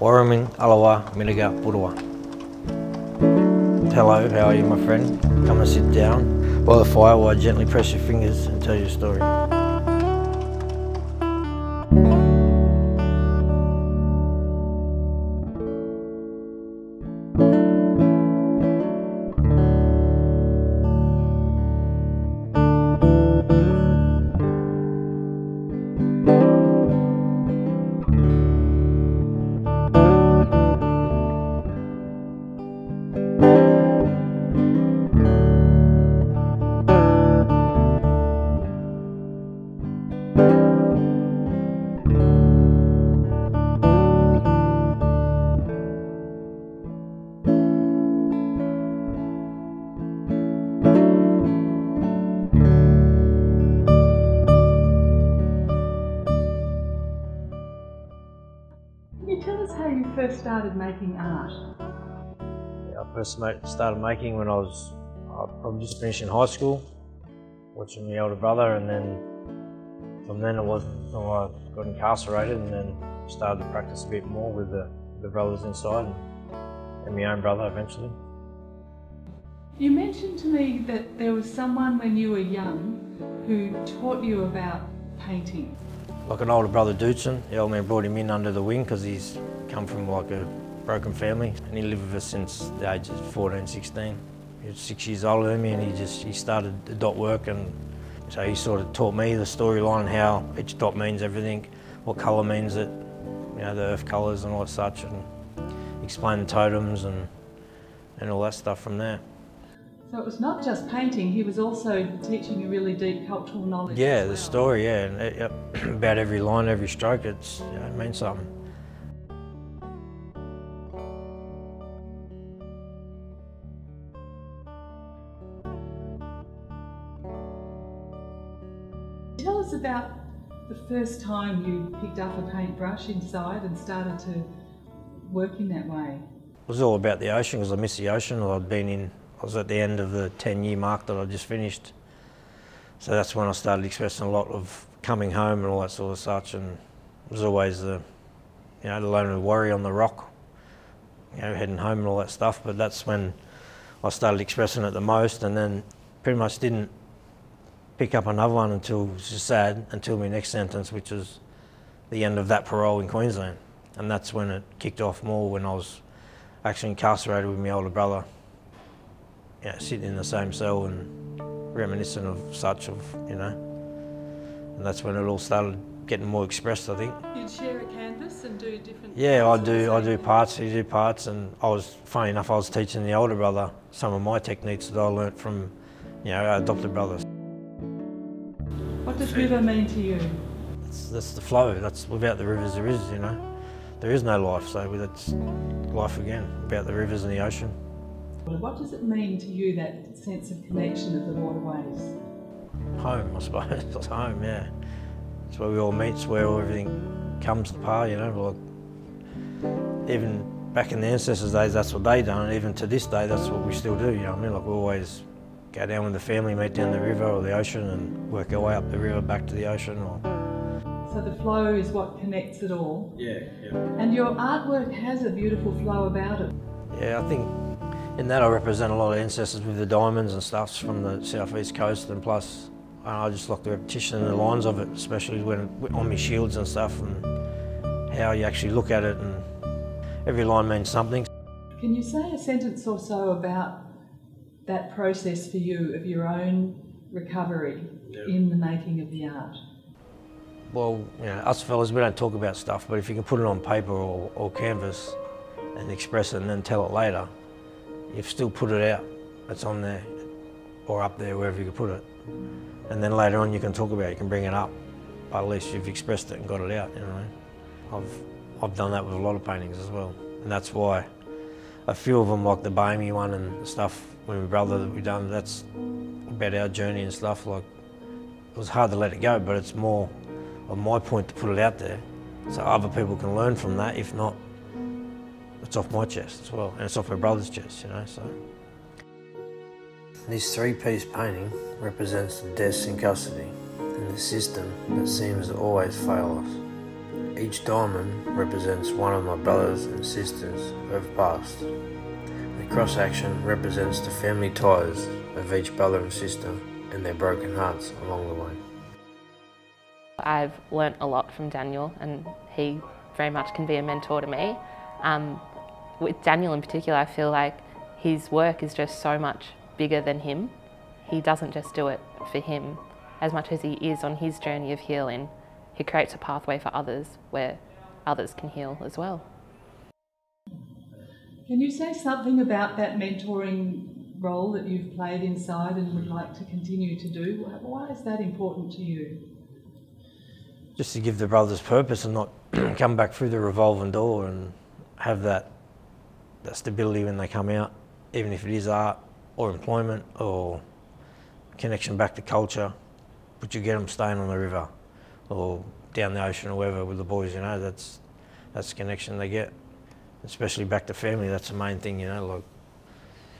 Warraming, Alawa, Minaga, Budawa. Hello, how are you my friend? Come and sit down by the fire while I gently press your fingers and tell you a story. How you first started making art? I first started making when I was uh, I probably just finishing high school, watching my older brother, and then from then it wasn't until oh, I got incarcerated, and then started to practice a bit more with the, the brothers inside, and, and my own brother eventually. You mentioned to me that there was someone when you were young who taught you about painting. Like an older brother, Dudson, the old man brought him in under the wing because he's come from like a broken family, and he lived with us since the age of 14, 16. He was six years older than me, and he just he started the dot work, and so he sort of taught me the storyline, how each dot means everything, what colour means it, you know, the earth colours and all such, and explain the totems and and all that stuff from there. So it was not just painting, he was also teaching you really deep cultural knowledge. Yeah, as the story, yeah, and it, yep, about every line, every stroke, it's you know, it means something. Tell us about the first time you picked up a paintbrush inside and started to work in that way. It was all about the ocean because I missed the ocean. I'd been in, I was at the end of the 10 year mark that I just finished. So that's when I started expressing a lot of coming home and all that sort of such. And it was always the, you know, the lonely worry on the rock, you know, heading home and all that stuff. But that's when I started expressing it the most and then pretty much didn't pick up another one until, which is sad, until my next sentence, which was the end of that parole in Queensland. And that's when it kicked off more when I was actually incarcerated with my older brother. You know, sitting in the same cell and reminiscent of such of, you know. And that's when it all started getting more expressed, I think. You'd share a canvas and do different. Yeah, I do. I do parts. He do parts, and I was funny enough. I was teaching the older brother some of my techniques that I learnt from, you know, our adopted brothers. What does river mean to you? That's, that's the flow. That's without the rivers, there is, you know, there is no life. So that's life again. About the rivers and the ocean. What does it mean to you, that sense of connection of the waterways? home, I suppose. It's home, yeah. It's where we all meet, it's where everything comes to par, you know. Like, even back in the ancestors' days, that's what they done, and even to this day, that's what we still do, you know what I mean? Like, we always go down with the family, meet down the river or the ocean, and work our way up the river back to the ocean. Or... So the flow is what connects it all. Yeah, yeah. And your artwork has a beautiful flow about it. Yeah, I think in that I represent a lot of ancestors with the diamonds and stuff from the southeast coast, and plus I just like the repetition and the lines of it, especially when on my shields and stuff, and how you actually look at it, and every line means something. Can you say a sentence or so about that process for you of your own recovery in the making of the art? Well, you know, us fellas, we don't talk about stuff, but if you can put it on paper or, or canvas and express it and then tell it later, you've still put it out. It's on there or up there, wherever you can put it. And then later on you can talk about it, you can bring it up. But at least you've expressed it and got it out, you know? I've, I've done that with a lot of paintings as well. And that's why a few of them, like the Bahami one and stuff, with my brother that we done, that's about our journey and stuff. Like, it was hard to let it go, but it's more of my point to put it out there so other people can learn from that. If not, it's off my chest as well, and it's off my brother's chest, you know. So this three-piece painting represents the deaths in custody and the system that seems to always fail us. Each diamond represents one of my brothers and sisters who have passed. The cross action represents the family ties of each brother and sister and their broken hearts along the way. I've learnt a lot from Daniel and he very much can be a mentor to me. Um, with Daniel in particular, I feel like his work is just so much bigger than him. He doesn't just do it for him as much as he is on his journey of healing. He creates a pathway for others where others can heal as well. Can you say something about that mentoring role that you've played inside and would like to continue to do? Why is that important to you? Just to give the brothers purpose and not come back through the revolving door and have that that stability when they come out, even if it is art or employment or connection back to culture, but you get them staying on the river or down the ocean or wherever with the boys, you know, that's that's the connection they get. Especially back to family, that's the main thing, you know, like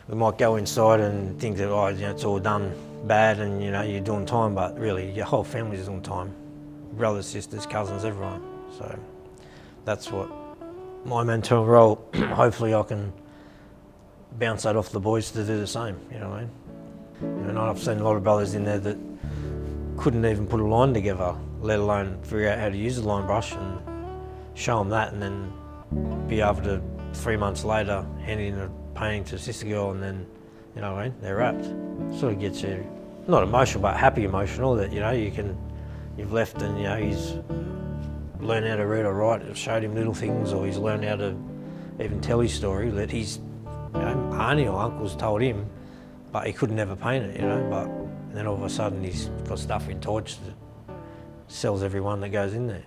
we might go inside and think that, oh, you know, it's all done bad and, you know, you're doing time, but really your whole family's doing time. Brothers, sisters, cousins, everyone. So that's what my mentor role, hopefully I can bounce that off the boys to do the same, you know what I mean? You know, I've seen a lot of brothers in there that couldn't even put a line together, let alone figure out how to use a line brush and show them that and then be able to, three months later, hand in a painting to a sister girl and then, you know what I mean, they're rapt. Sort of gets you, not emotional, but happy emotional that, you know, you can, you've left and, you know, he's learned how to read or write, I've showed him little things or he's learned how to even tell his story that his you know, auntie or uncles told him but he couldn't ever paint it, you know. But then all of a sudden he's got stuff in torch that sells everyone that goes in there.